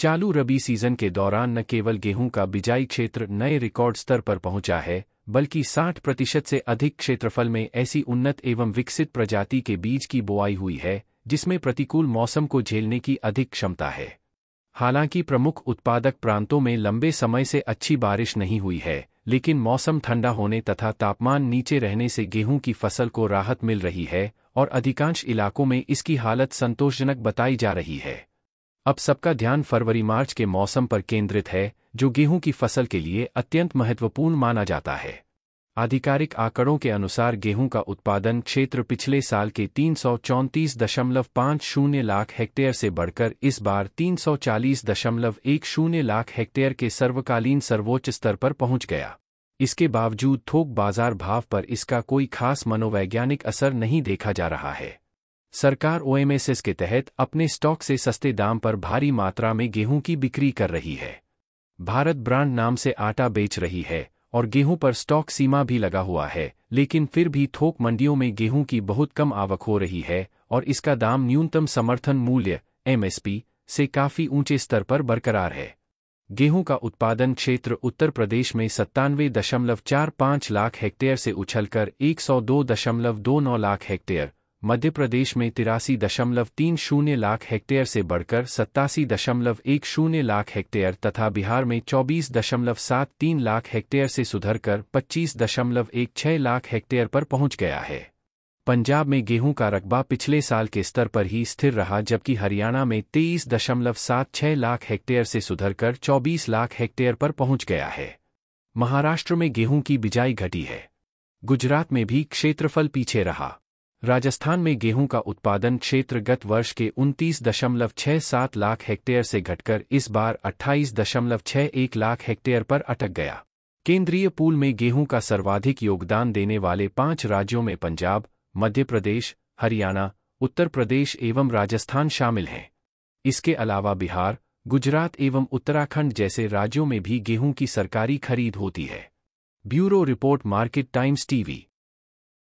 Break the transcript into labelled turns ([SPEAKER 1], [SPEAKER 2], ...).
[SPEAKER 1] चालू रबी सीज़न के दौरान न केवल गेहूँ का बिजाई क्षेत्र नए रिकॉर्ड स्तर पर पहुँचा है, बल्कि 60 प्रतिशत से अधिक क्षेत्रफल में ऐसी उन्नत एवं विकसित प्रजाति के बीज की बुआई हुई है, जिसमें प्रतिकूल मौसम को झेलने की अधिक क्षमता है। हालाँकि प्रमुख उत्पादक प्रांतों में लंबे समय से अच्छी बारिश नहीं हुई है, लेकिन मौसम ठंडा होने तथा तापमान नीचे रहने से गेहूँ की फ़सल को राहत मिल रही है, और अधिकांश इलाकों में इसकी हालत संतोषजनक बताई जा रही है। अब सबका ध्यान फरवरी मार्च के मौसम पर केंद्रित है, जो गेहूँ की फ़सल के लिए अत्यंत महत्वपूर्ण माना जाता है। आधिकारिक आंकड़ों के अनुसार गेहूँ का उत्पादन क्षेत्र पिछले साल के तीन लाख हेक्टेयर से बढ़कर इस बार तीन लाख हेक्टेयर के सर्वकालीन सर्वोच्च स्तर पर पहुँच गया। इसके बावजूद थोक बाज़ार भाव पर इसका कोई खास मनोवैज्ञानिक असर नहीं देखा जा रहा है। सरकार ओएमएसएस के तहत अपने स्टॉक से सस्ते दाम पर भारी मात्रा में गेहूँ की बिक्री कर रही है। भारत ब्रांड नाम से आटा बेच रही है और गेहूँ पर स्टॉक सीमा भी लगा हुआ है, लेकिन फिर भी थोक मंडियों में गेहूँ की बहुत कम आवक हो रही है और इसका दाम न्यूनतम समर्थन मूल्य एमएसपी से काफ़ी ऊँचे स्तर पर बरकरार है। गेहूँ का उत्पादन क्षेत्र उत्तर प्रदेश में सत्तानवे दशमलव चार पाँच लाख हेक्टेयर से उछलकर एक सौ दो दशमलव दो नौ लाख हेक्टेयर मध्य प्रदेश में तिरासी दशमलव तीन शून्य लाख हेक्टेयर से बढ़कर सत्तासी दशमलव एक शून्य लाख हेक्टेयर तथा बिहार में चौबीस दशमलव सात तीन लाख हेक्टेयर से सुधरकर पच्चीस दशमलव एक छह लाख हेक्टेयर पर पहुँच गया है। पंजाब में गेहूँ का रकबा पिछले साल के स्तर पर ही स्थिर रहा, जबकि हरियाणा में तेईस दशमलव सात छह लाख हेक्टेयर से सुधरकर चौबीस लाख हेक्टेयर पर पहुँच गया है। महाराष्ट्र में गेहूँ की बिजाई घटी है। गुजरात में भी क्षेत्रफल पीछे रहा। राजस्थान में गेहूँ का उत्पादन क्षेत्र गत वर्ष के उनतीस दशमलव छह सात लाख हेक्टेयर से घटकर इस बार अट्ठाईस दशमलव छह एक लाख हेक्टेयर पर अटक गया। केंद्रीय पूल में गेहूँ का सर्वाधिक योगदान देने वाले पाँच राज्यों में पंजाब, मध्य प्रदेश, हरियाणा, उत्तर प्रदेश एवं राजस्थान शामिल हैं। इसके अलावा बिहार, गुजरात एवं उत्तराखंड जैसे राज्यों में भी गेहूँ की सरकारी खरीद होती है। Bureau report, market times TV